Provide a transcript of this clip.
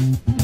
Mm-hmm.